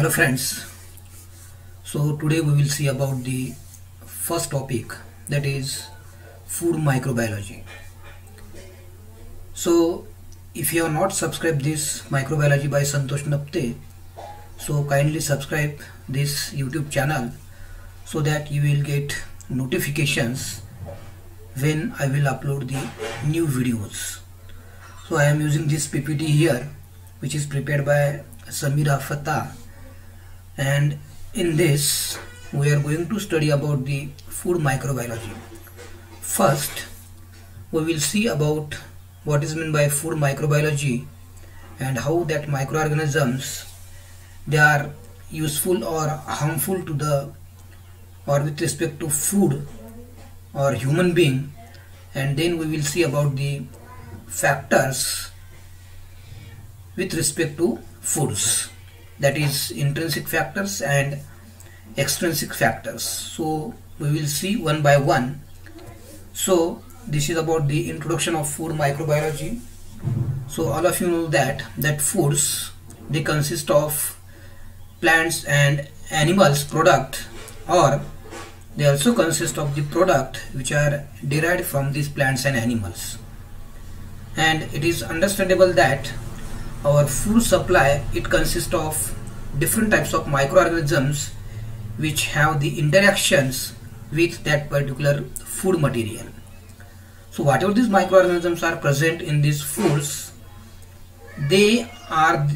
hello friends so today we will see about the first topic that is food microbiology so if you have not subscribed this microbiology by santosh napte so kindly subscribe this youtube channel so that you will get notifications when i will upload the new videos so i am using this ppt here which is prepared by Samira Fatah and in this we are going to study about the food microbiology. First we will see about what is meant by food microbiology and how that microorganisms they are useful or harmful to the or with respect to food or human being and then we will see about the factors with respect to foods that is intrinsic factors and extrinsic factors. So we will see one by one. So this is about the introduction of food microbiology. So all of you know that that foods they consist of plants and animals product or they also consist of the product which are derived from these plants and animals. And it is understandable that our food supply it consists of different types of microorganisms which have the interactions with that particular food material. So whatever these microorganisms are present in these foods they are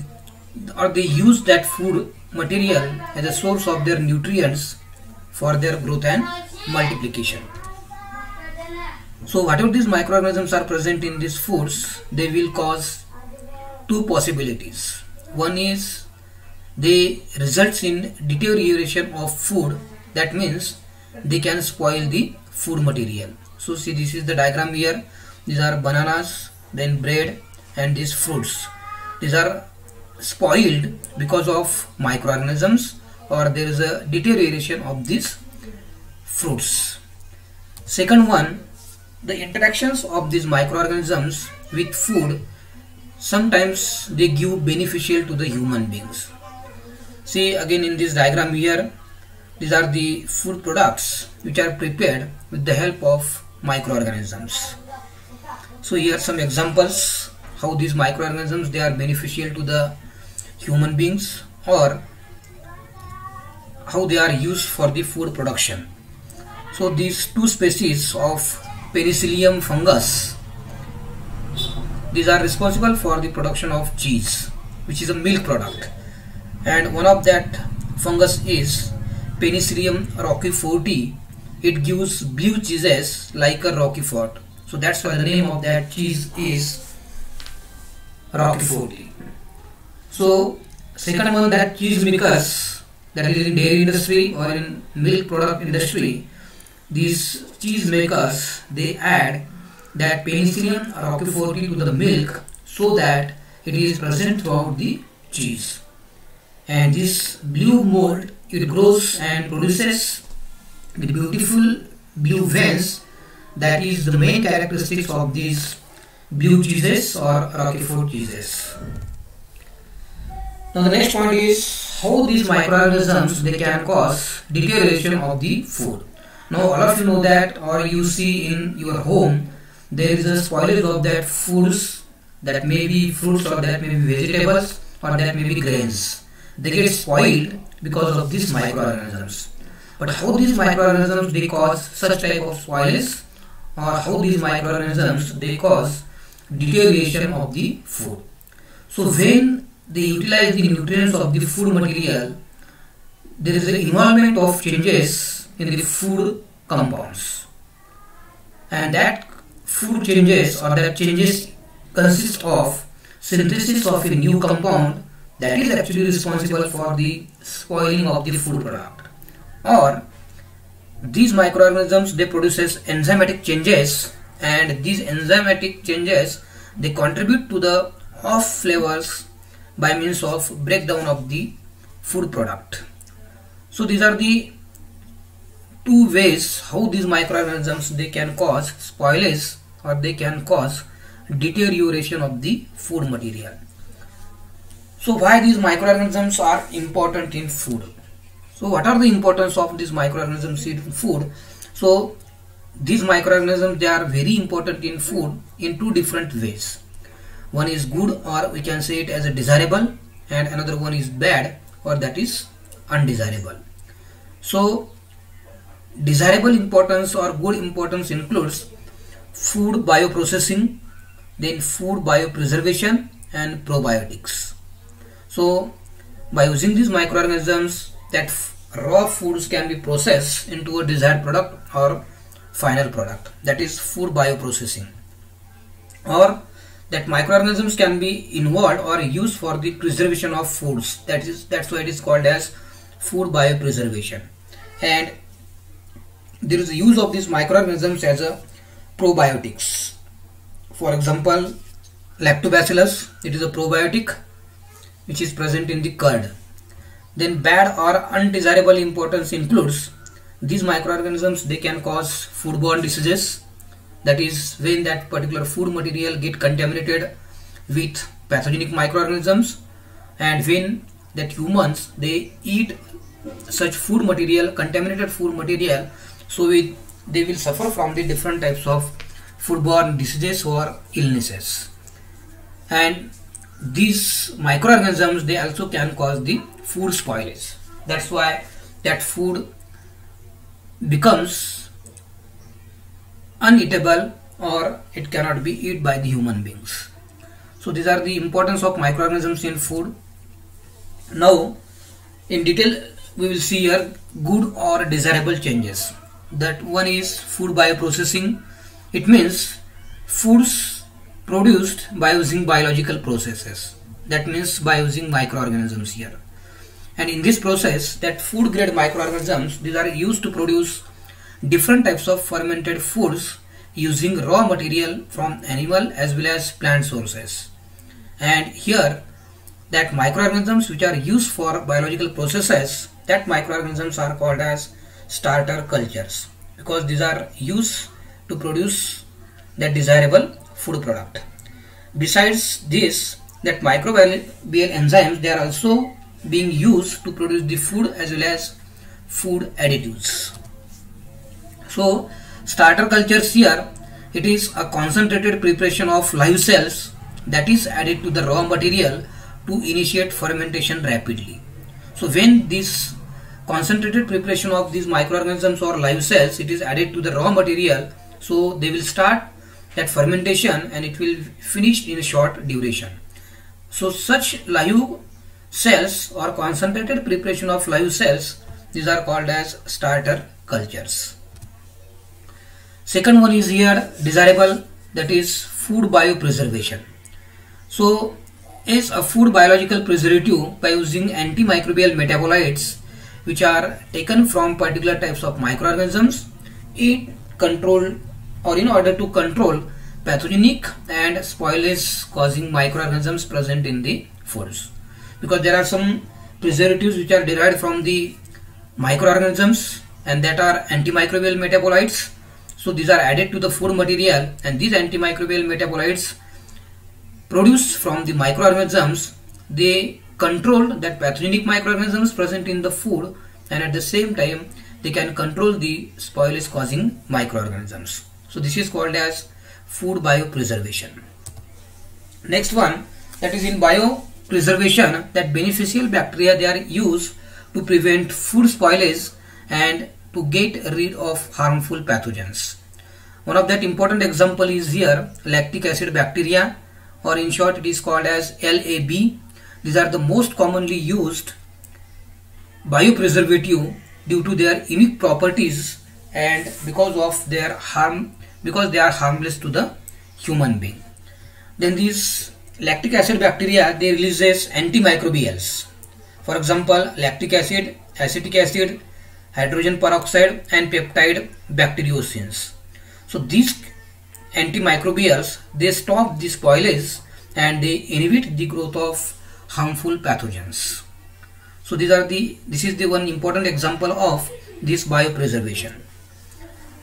or they use that food material as a source of their nutrients for their growth and multiplication. So whatever these microorganisms are present in these foods they will cause two possibilities. One is they results in deterioration of food that means they can spoil the food material. So see this is the diagram here. These are bananas, then bread and these fruits. These are spoiled because of microorganisms or there is a deterioration of these fruits. Second one, the interactions of these microorganisms with food sometimes they give beneficial to the human beings. See again in this diagram here these are the food products which are prepared with the help of microorganisms. So here are some examples how these microorganisms they are beneficial to the human beings or how they are used for the food production. So these two species of penicillium fungus these are responsible for the production of cheese which is a milk product. And one of that fungus is Penicillium roqueforti it gives blue cheeses like a roquefort so that's why the name of that cheese is roqueforti so second one that cheese makers that is in dairy industry or in milk product industry these cheese makers they add that penicillin penicillium roqueforti to the milk so that it is present throughout the cheese. And this blue mold it grows and produces the beautiful blue veins that is the main characteristics of these blue cheeses or roquefort cheeses. Now the next point is how these microorganisms they can cause deterioration of the food. Now all of you know that or you see in your home there is a spoilage of that foods that may be fruits or that may be vegetables or that may be grains. They get spoiled because of these microorganisms. But how these microorganisms they cause such type of spoilage or how these microorganisms they cause deterioration of the food. So when they utilize the nutrients of the food material, there is an involvement of changes in the food compounds and that food changes or that changes consist of synthesis of a new compound that is actually responsible for the spoiling of the food product. Or these microorganisms they produces enzymatic changes and these enzymatic changes they contribute to the off flavors by means of breakdown of the food product. So these are the two ways how these microorganisms they can cause spoilage or they can cause deterioration of the food material So why these microorganisms are important in food? So what are the importance of these microorganisms in food? So these microorganisms they are very important in food in two different ways. One is good or we can say it as a desirable and another one is bad or that is undesirable. So desirable importance or good importance includes food bioprocessing, then food biopreservation and probiotics. So by using these microorganisms that raw foods can be processed into a desired product or final product. That is food bioprocessing. Or that microorganisms can be involved or used for the preservation of foods. That is that's why it is called as food biopreservation. And there is a use of these microorganisms as a probiotics. For example lactobacillus it is a probiotic which is present in the curd. Then bad or undesirable importance includes these microorganisms they can cause foodborne diseases. That is when that particular food material get contaminated with pathogenic microorganisms and when that humans they eat such food material contaminated food material so it, they will suffer from the different types of foodborne diseases or illnesses. And these microorganisms they also can cause the food spoilage. That's why that food becomes uneatable or it cannot be eaten by the human beings. So these are the importance of microorganisms in food. Now in detail we will see here good or desirable changes that one is food bioprocessing. It means foods produced by using biological processes. That means by using microorganisms here. And in this process that food grade microorganisms these are used to produce different types of fermented foods using raw material from animal as well as plant sources. And here that microorganisms which are used for biological processes that microorganisms are called as starter cultures because these are used to produce that desirable food product besides this that microbial enzymes they are also being used to produce the food as well as food additives. So starter cultures here it is a concentrated preparation of live cells that is added to the raw material to initiate fermentation rapidly. So when this concentrated preparation of these microorganisms or live cells it is added to the raw material. So they will start that fermentation and it will finish in a short duration. So such live cells or concentrated preparation of live cells these are called as starter cultures. Second one is here desirable that is food biopreservation. So is a food biological preservative by using antimicrobial metabolites which are taken from particular types of microorganisms. It control or in order to control pathogenic and spoilage causing microorganisms present in the foods because there are some preservatives which are derived from the microorganisms and that are antimicrobial metabolites. So these are added to the food material and these antimicrobial metabolites produced from the microorganisms they control that pathogenic microorganisms present in the food and at the same time they can control the spoilage causing microorganisms so this is called as food biopreservation next one that is in bio preservation that beneficial bacteria they are used to prevent food spoilage and to get rid of harmful pathogens. One of that important example is here lactic acid bacteria or in short it is called as LAB. These are the most commonly used biopreservative due to their unique properties and because of their harm because they are harmless to the human being. Then these lactic acid bacteria they releases antimicrobials for example lactic acid acetic acid hydrogen peroxide and peptide bacteriocins so these antimicrobials they stop the spoilage and they inhibit the growth of harmful pathogens. So these are the this is the one important example of this biopreservation.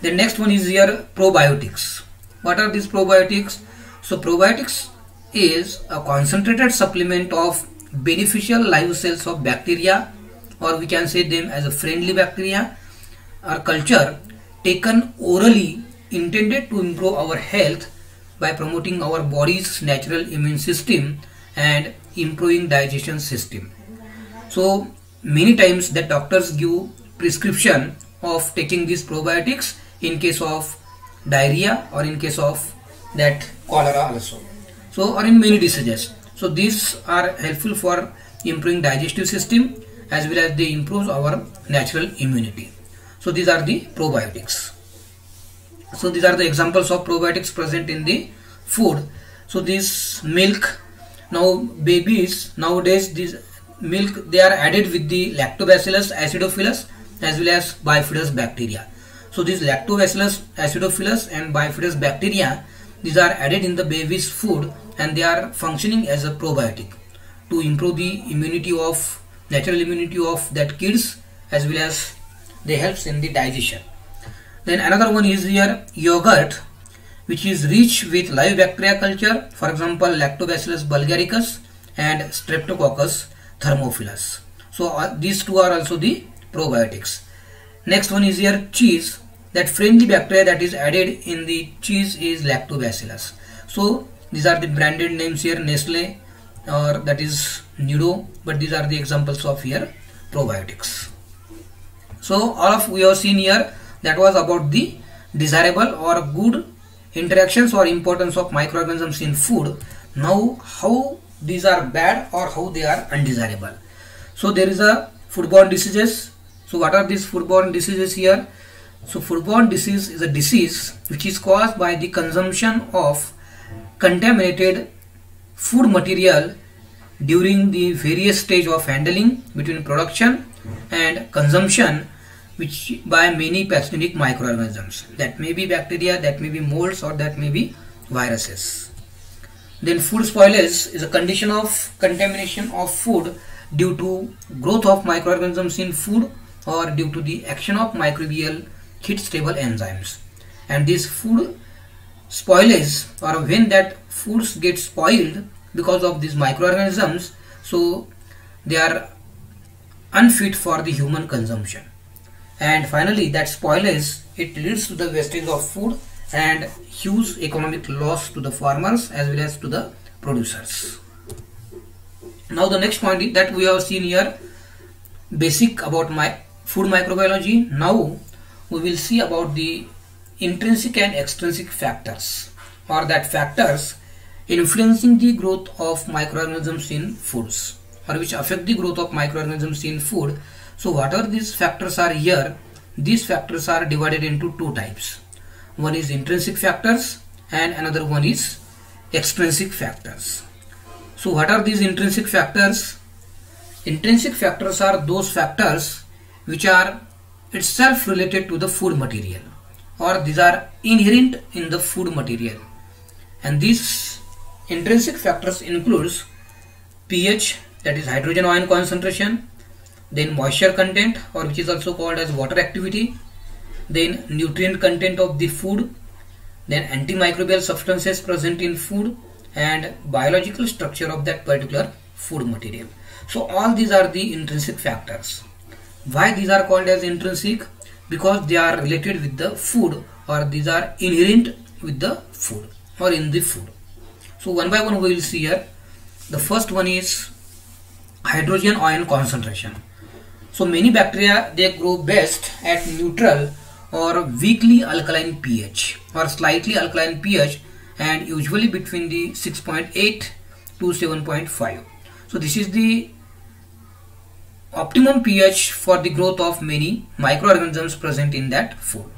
The next one is here probiotics. What are these probiotics? So probiotics is a concentrated supplement of beneficial live cells of bacteria or we can say them as a friendly bacteria. Or culture taken orally intended to improve our health by promoting our body's natural immune system and improving digestion system. So many times the doctors give prescription of taking these probiotics in case of diarrhea or in case of that cholera also. So or in many diseases. So these are helpful for improving digestive system as well as they improve our natural immunity. So these are the probiotics. So these are the examples of probiotics present in the food. So this milk now babies nowadays this milk they are added with the lactobacillus acidophilus as well as bifidus bacteria. So these lactobacillus acidophilus and bifidus bacteria these are added in the baby's food and they are functioning as a probiotic to improve the immunity of natural immunity of that kids as well as they helps in the digestion. Then another one is here yogurt which is rich with live bacteria culture for example lactobacillus bulgaricus and streptococcus thermophilus. So uh, these two are also the probiotics. Next one is here cheese. That friendly bacteria that is added in the cheese is lactobacillus. So these are the branded names here nestle or that is nudo but these are the examples of here probiotics. So all of we have seen here that was about the desirable or good interactions or importance of microorganisms in food. Now how these are bad or how they are undesirable. So there is a foodborne diseases. So what are these foodborne diseases here? So foodborne disease is a disease which is caused by the consumption of contaminated food material during the various stage of handling between production and consumption which by many pathogenic microorganisms. That may be bacteria that may be molds or that may be viruses. Then food spoilage is a condition of contamination of food due to growth of microorganisms in food or due to the action of microbial heat stable enzymes. And this food spoilage or when that foods get spoiled because of these microorganisms. So they are unfit for the human consumption and finally that spoilage it leads to the wastage of food and huge economic loss to the farmers as well as to the producers. Now the next point that we have seen here basic about my food microbiology. Now we will see about the intrinsic and extrinsic factors. Or that factors influencing the growth of microorganisms in foods or which affect the growth of microorganisms in food so whatever these factors are here, these factors are divided into two types. One is intrinsic factors and another one is extrinsic factors. So what are these intrinsic factors? Intrinsic factors are those factors which are itself related to the food material or these are inherent in the food material and these intrinsic factors includes pH that is hydrogen ion concentration then moisture content or which is also called as water activity then nutrient content of the food then antimicrobial substances present in food and biological structure of that particular food material. So all these are the intrinsic factors. Why these are called as intrinsic? Because they are related with the food or these are inherent with the food or in the food. So one by one we will see here. The first one is hydrogen ion concentration so many bacteria they grow best at neutral or weakly alkaline pH or slightly alkaline pH and usually between the 6.8 to 7.5. So this is the optimum pH for the growth of many microorganisms present in that food.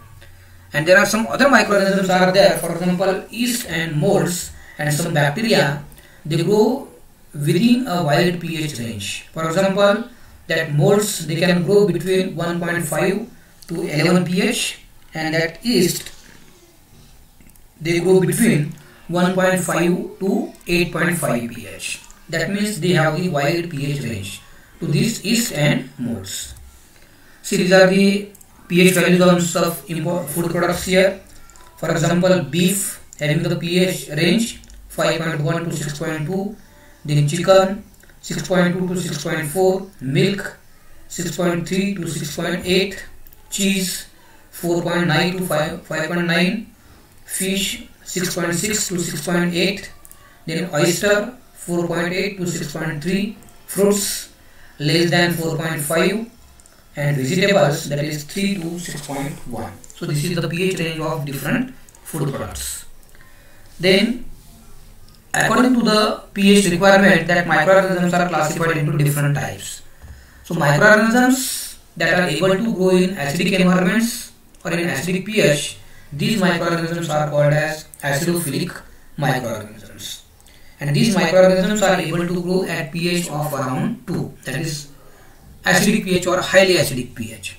And there are some other microorganisms are there for example yeast and molds and some bacteria they grow within a wide pH range. For example that molds they can grow between 1.5 to 11 pH and that yeast they grow between 1.5 to 8.5 pH. That means they have the wide pH range to these yeast and molds. See these are the pH values of food products here. For example, beef having the pH range 5.1 to 6.2, then chicken 6.2 to 6.4, milk 6.3 to 6.8, cheese 4.9 to 5.9, fish 6.6 to 6.8, then oyster 4.8 to 6.3, fruits less than 4.5 and vegetables that is 3 to 6.1. So this is the pH range of different food products. Then according to the pH requirement that microorganisms are classified into different types. So microorganisms that are able to grow in acidic environments or in acidic pH, these microorganisms are called as acidophilic microorganisms. And these microorganisms are able to grow at pH of around 2, that is acidic pH or highly acidic pH.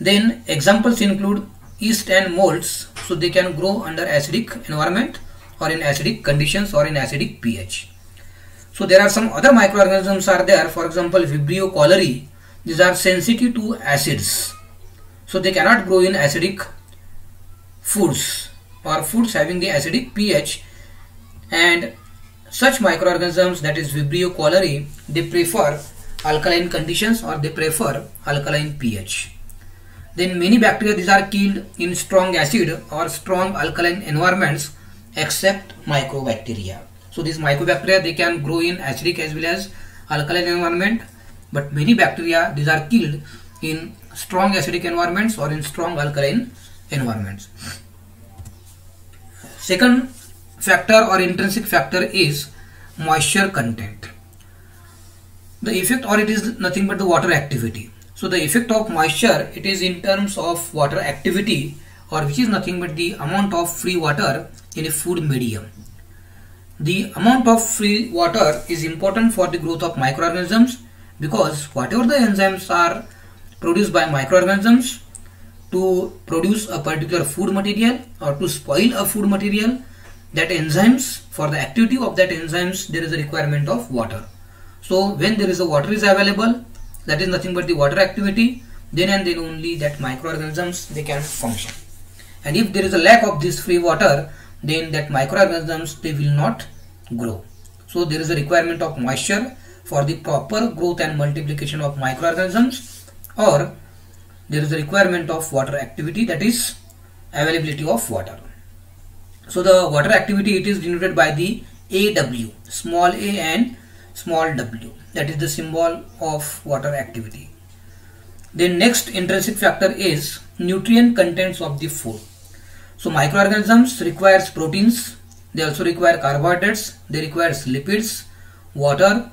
Then examples include yeast and molds, so they can grow under acidic environment or in acidic conditions or in acidic pH. So there are some other microorganisms are there, for example Vibrio cholerae, these are sensitive to acids. So they cannot grow in acidic foods or foods having the acidic pH and such microorganisms that is Vibrio cholerae, they prefer alkaline conditions or they prefer alkaline pH. Then many bacteria these are killed in strong acid or strong alkaline environments except mycobacteria. So these mycobacteria they can grow in acidic as well as alkaline environment but many bacteria these are killed in strong acidic environments or in strong alkaline environments. Second factor or intrinsic factor is moisture content. The effect or it is nothing but the water activity. So the effect of moisture it is in terms of water activity or which is nothing but the amount of free water in a food medium. The amount of free water is important for the growth of microorganisms because whatever the enzymes are produced by microorganisms to produce a particular food material or to spoil a food material that enzymes for the activity of that enzymes there is a requirement of water so when there is a water is available that is nothing but the water activity then and then only that microorganisms they can function and if there is a lack of this free water then that microorganisms they will not grow. So there is a requirement of moisture for the proper growth and multiplication of microorganisms or there is a requirement of water activity that is availability of water. So the water activity it is denoted by the AW small a and small w. That is the symbol of water activity. The next intrinsic factor is nutrient contents of the food so microorganisms requires proteins, they also require carbohydrates, they require lipids, water,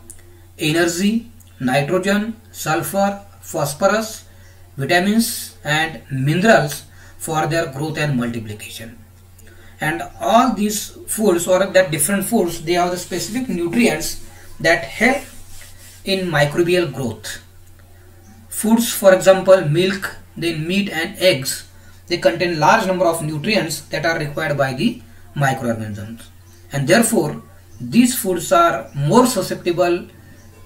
energy, nitrogen, sulfur, phosphorus, vitamins and minerals for their growth and multiplication. And all these foods or that different foods they have the specific nutrients that help in microbial growth. Foods for example milk, then meat and eggs they contain large number of nutrients that are required by the microorganisms and therefore these foods are more susceptible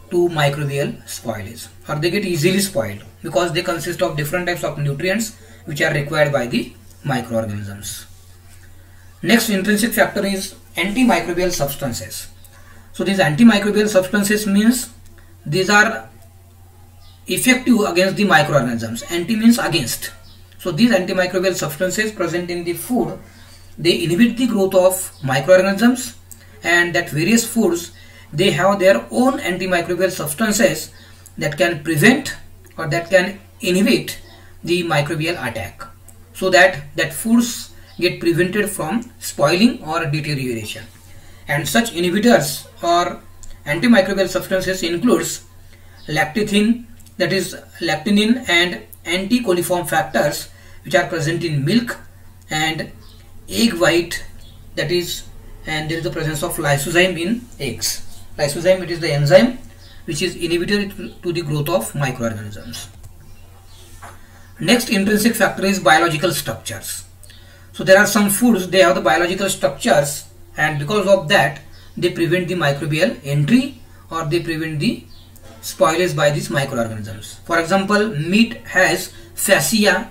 to microbial spoilage or they get easily spoiled because they consist of different types of nutrients which are required by the microorganisms. Next intrinsic factor is antimicrobial substances. So these antimicrobial substances means these are effective against the microorganisms. Anti means against so these antimicrobial substances present in the food, they inhibit the growth of microorganisms and that various foods, they have their own antimicrobial substances that can prevent or that can inhibit the microbial attack. So that that foods get prevented from spoiling or deterioration. And such inhibitors or antimicrobial substances includes lecithin that is lectinin and anticoliform factors which are present in milk and egg white that is and there is the presence of lysozyme in eggs. Lysozyme it is the enzyme which is inhibitor to the growth of microorganisms. Next intrinsic factor is biological structures. So there are some foods they have the biological structures and because of that they prevent the microbial entry or they prevent the spoilage by these microorganisms. For example, meat has fascia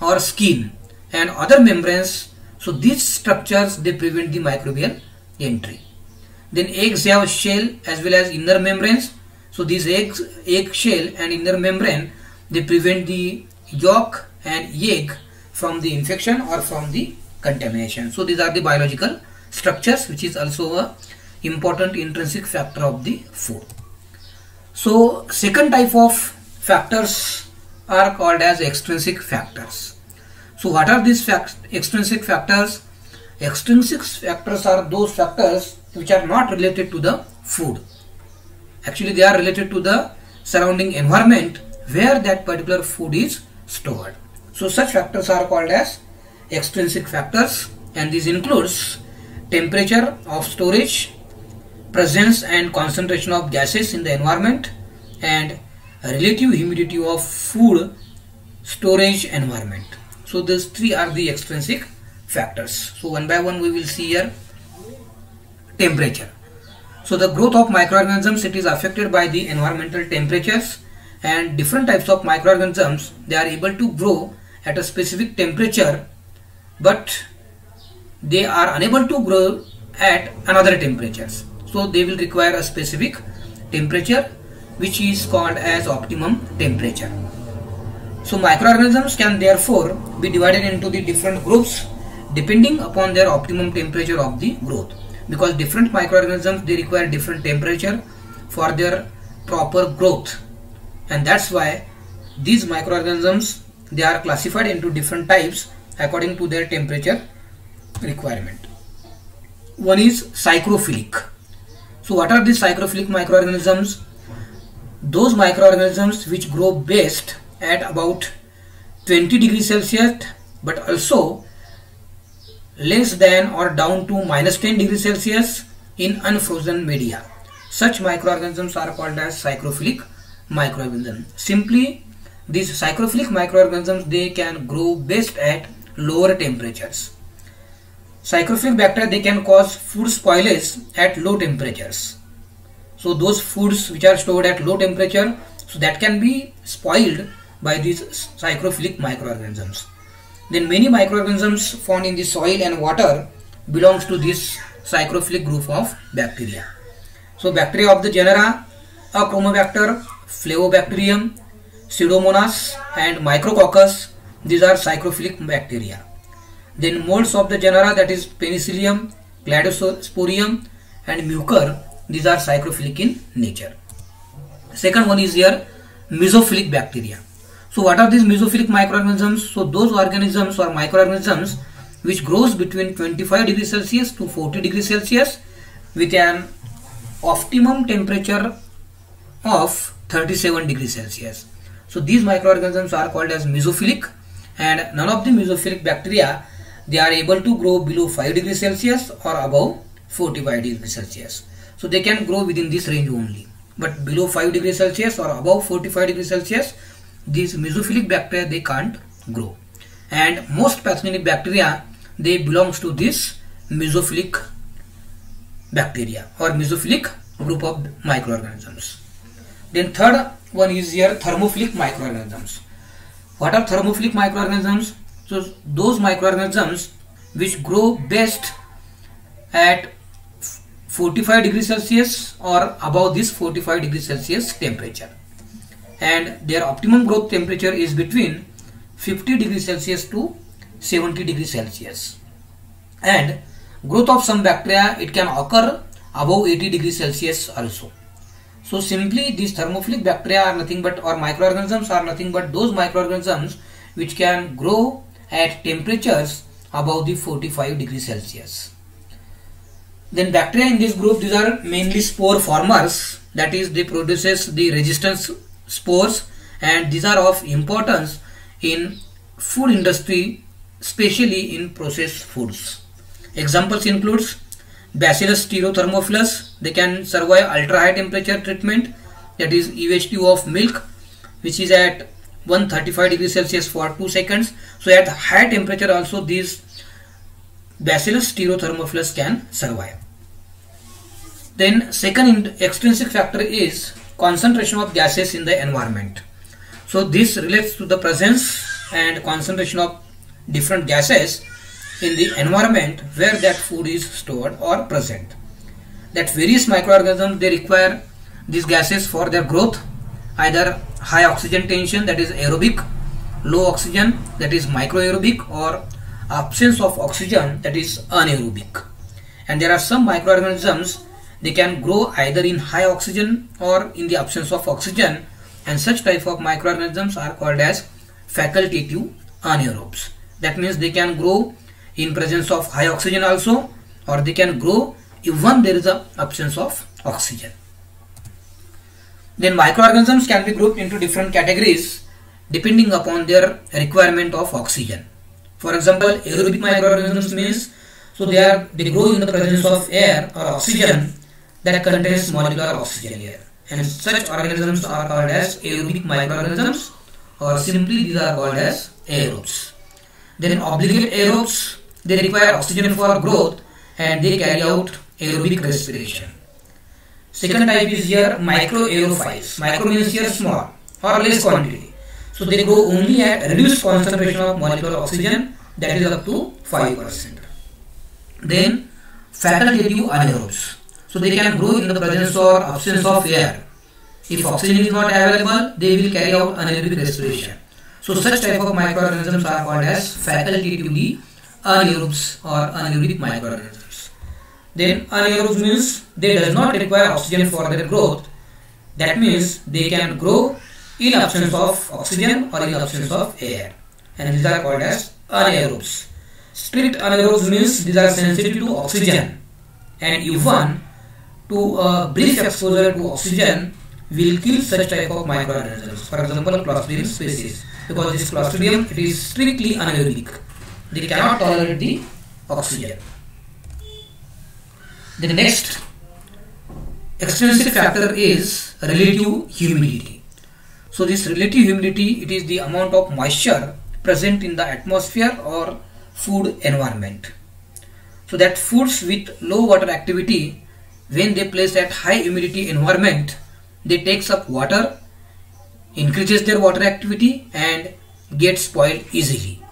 or skin and other membranes. So these structures they prevent the microbial entry. Then eggs have shell as well as inner membranes So these eggs, egg shell and inner membrane, they prevent the yolk and egg from the infection or from the contamination. So these are the biological structures which is also a important intrinsic factor of the food. So second type of factors are called as extrinsic factors. So what are these fact extrinsic factors? Extrinsic factors are those factors which are not related to the food. Actually they are related to the surrounding environment where that particular food is stored. So such factors are called as extrinsic factors and this includes temperature of storage, presence and concentration of gases in the environment and relative humidity of food storage environment. So these three are the extrinsic factors. So one by one we will see here temperature. So the growth of microorganisms it is affected by the environmental temperatures and different types of microorganisms they are able to grow at a specific temperature but they are unable to grow at another temperatures so they will require a specific temperature which is called as optimum temperature. So microorganisms can therefore be divided into the different groups depending upon their optimum temperature of the growth. Because different microorganisms they require different temperature for their proper growth. And that's why these microorganisms they are classified into different types according to their temperature requirement. One is psychrophilic so what are these psychrophilic microorganisms? Those microorganisms which grow best at about 20 degrees celsius but also less than or down to minus 10 degrees celsius in unfrozen media. Such microorganisms are called as psychrophilic microorganisms simply these psychrophilic microorganisms they can grow best at lower temperatures. Psychrophilic bacteria they can cause food spoilage at low temperatures. So those foods which are stored at low temperature so that can be spoiled by these psychrophilic microorganisms. Then many microorganisms found in the soil and water belongs to this psychrophilic group of bacteria. So bacteria of the genera Achromobacter, Flavobacterium, Pseudomonas and Micrococcus. These are psychrophilic bacteria. Then molds of the genera that is Penicillium, Cladosporium and Mucor. These are psychrophilic in nature. Second one is here mesophilic bacteria. So what are these mesophilic microorganisms? So those organisms or microorganisms which grows between 25 degrees Celsius to 40 degrees Celsius with an optimum temperature of 37 degrees Celsius. So these microorganisms are called as mesophilic and none of the mesophilic bacteria they are able to grow below 5 degrees Celsius or above 45 degrees Celsius. So they can grow within this range only. But below 5 degrees Celsius or above 45 degrees Celsius these mesophilic bacteria they can't grow. And most pathogenic bacteria they belongs to this mesophilic bacteria or mesophilic group of microorganisms. Then third one is here thermophilic microorganisms. What are thermophilic microorganisms? So those microorganisms which grow best at 45 degrees Celsius or above this 45 degrees Celsius temperature. And their optimum growth temperature is between 50 degrees Celsius to 70 degrees Celsius. And growth of some bacteria it can occur above 80 degrees Celsius also. So simply these thermophilic bacteria are nothing but or microorganisms are nothing but those microorganisms which can grow at temperatures above the 45 degrees Celsius. Then bacteria in this group these are mainly spore formers that is they produces the resistance spores and these are of importance in food industry especially in processed foods. Examples includes Bacillus stearothermophilus, they can survive ultra high temperature treatment that is UHT of milk which is at 135 degrees Celsius for 2 seconds. So at high temperature also these Bacillus stearothermophilus can survive. Then second extrinsic factor is concentration of gases in the environment. So this relates to the presence and concentration of different gases in the environment where that food is stored or present. That various microorganisms they require these gases for their growth either high oxygen tension that is aerobic low oxygen that is microaerobic or absence of oxygen that is anaerobic. And there are some microorganisms they can grow either in high oxygen or in the absence of oxygen and such type of microorganisms are called as facultative anaerobes. That means they can grow in presence of high oxygen also or they can grow even there is a absence of oxygen then microorganisms can be grouped into different categories depending upon their requirement of oxygen for example aerobic microorganisms means so they are they grow in the presence of air or oxygen that contains molecular oxygen here and such organisms are called as aerobic microorganisms or simply these are called as aerobes. Then obligate aerobes, they require oxygen for growth and they carry out aerobic respiration. Second type is here microaerophiles. Micro means here small or less quantity. So they grow only at reduced concentration of molecular oxygen that is up to 5%. Then facultative anaerobes. So they can grow in the presence or absence of air. If oxygen is not available, they will carry out anaerobic respiration. So such type of microorganisms are called as facultatively anaerobes or anaerobic microorganisms. Then anaerobes means they does not require oxygen for their growth. That means they can grow in absence of oxygen or in absence of air. And these are called as anaerobes. Strict anaerobes means these are sensitive to oxygen and even to a brief exposure to oxygen will kill such type of microorganisms. For example, Clostridium species. Because this Clostridium it is strictly anaerobic. They cannot tolerate the oxygen. The next extrinsic factor is relative humidity. So this relative humidity it is the amount of moisture present in the atmosphere or food environment. So that foods with low water activity when they place at high humidity environment they takes up water increases their water activity and get spoiled easily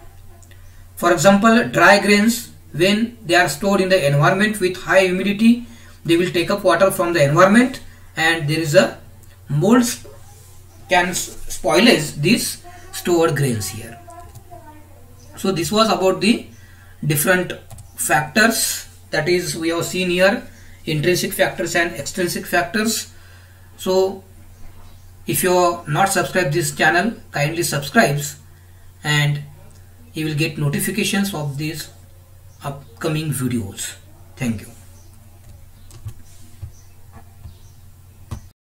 for example dry grains when they are stored in the environment with high humidity. They will take up water from the environment and there is a mold can spoilage these stored grains here. So this was about the different factors that is we have seen here intrinsic factors and extrinsic factors. So if you are not subscribed this channel kindly subscribes and you will get notifications of these upcoming videos. Thank you